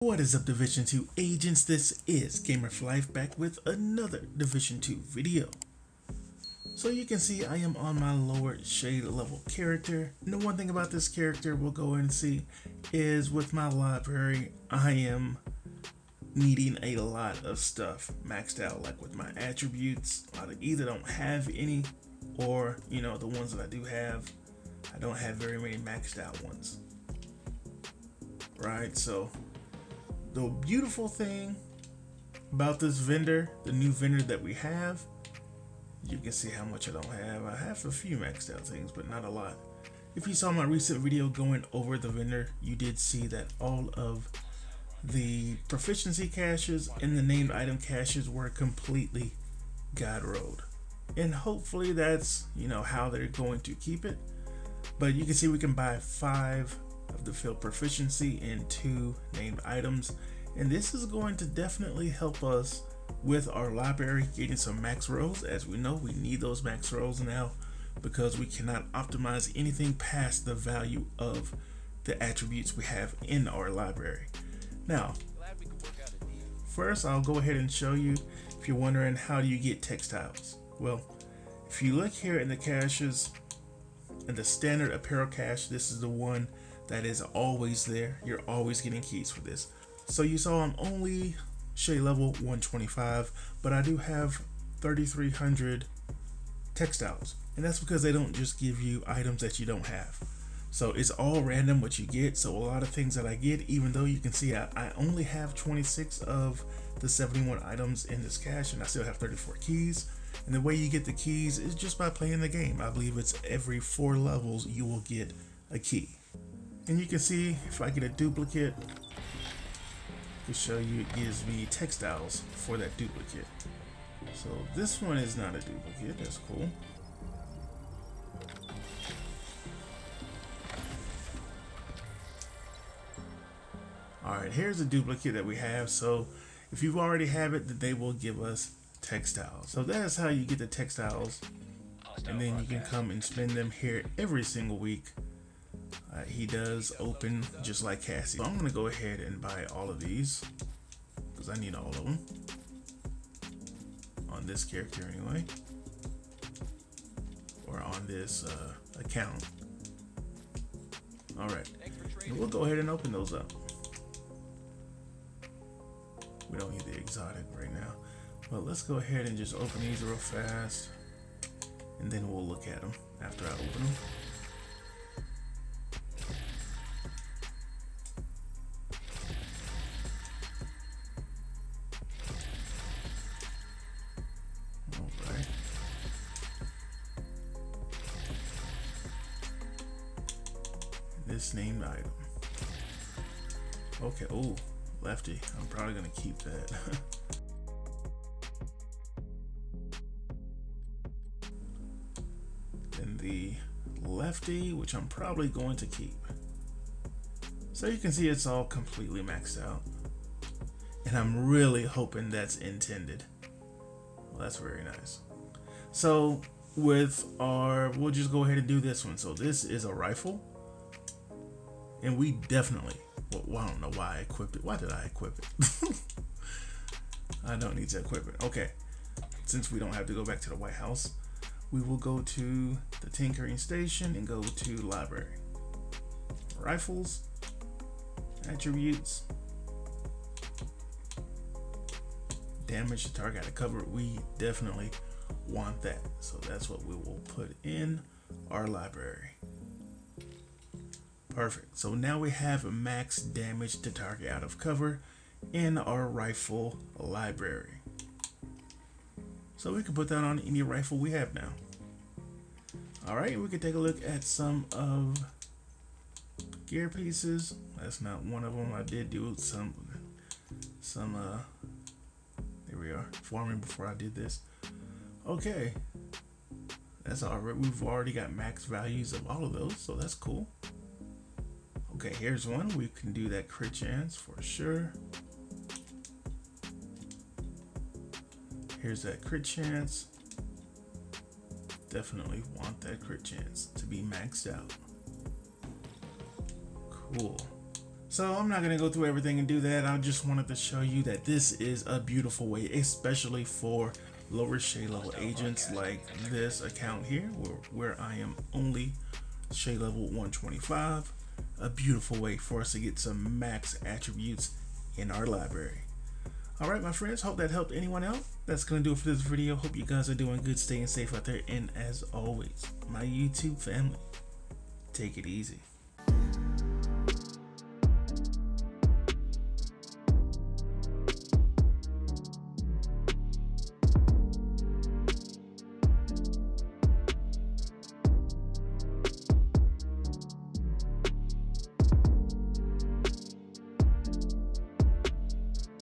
What is up Division 2 agents? This is Gamer for Life back with another Division 2 video. So you can see I am on my lower shade level character. And the one thing about this character we'll go and see is with my library I am needing a lot of stuff maxed out like with my attributes. I either don't have any or you know the ones that I do have I don't have very many maxed out ones. Right so the beautiful thing about this vendor, the new vendor that we have, you can see how much I don't have. I have a few maxed out things, but not a lot. If you saw my recent video going over the vendor, you did see that all of the proficiency caches and the named item caches were completely God rolled. And hopefully that's, you know, how they're going to keep it. But you can see we can buy five of the field proficiency in two named items. And this is going to definitely help us with our library getting some max rolls. As we know, we need those max rolls now because we cannot optimize anything past the value of the attributes we have in our library. Now, first I'll go ahead and show you if you're wondering how do you get textiles. Well, if you look here in the caches, in the standard apparel cache, this is the one that is always there. You're always getting keys for this. So you saw I'm only shade level 125, but I do have 3,300 textiles. And that's because they don't just give you items that you don't have. So it's all random what you get. So a lot of things that I get, even though you can see I, I only have 26 of the 71 items in this cache and I still have 34 keys. And the way you get the keys is just by playing the game. I believe it's every four levels you will get a key. And you can see if I get a duplicate to show you it gives me textiles for that duplicate. So this one is not a duplicate, that's cool. Alright, here's a duplicate that we have. So if you already have it, then they will give us textiles. So that is how you get the textiles. And then you can come and spend them here every single week uh, he does open just like Cassie. So I'm gonna go ahead and buy all of these because I need all of them on this character anyway, or on this uh, account. All right, and we'll go ahead and open those up. We don't need the exotic right now, but let's go ahead and just open these real fast, and then we'll look at them after I open them. This named item. Okay, oh, lefty. I'm probably gonna keep that. then the lefty, which I'm probably going to keep. So you can see it's all completely maxed out. And I'm really hoping that's intended. Well, that's very nice. So with our, we'll just go ahead and do this one. So this is a rifle and we definitely, well, I don't know why I equipped it. Why did I equip it? I don't need to equip it. Okay, since we don't have to go back to the White House, we will go to the tinkering station and go to library. Rifles, attributes, damage to target to cover. We definitely want that. So that's what we will put in our library. Perfect. So now we have max damage to target out of cover in our rifle library. So we can put that on any rifle we have now. All right, we can take a look at some of gear pieces. That's not one of them. I did do some, some, uh, there we are, farming before I did this. Okay, that's all right. We've already got max values of all of those, so that's cool. Okay, here's one. We can do that crit chance for sure. Here's that crit chance. Definitely want that crit chance to be maxed out. Cool. So I'm not going to go through everything and do that. I just wanted to show you that this is a beautiful way, especially for lower shade level agents like this account here where, where I am only shade level 125. A beautiful way for us to get some max attributes in our library. All right, my friends, hope that helped anyone out. That's going to do it for this video. Hope you guys are doing good, staying safe out there. And as always, my YouTube family, take it easy.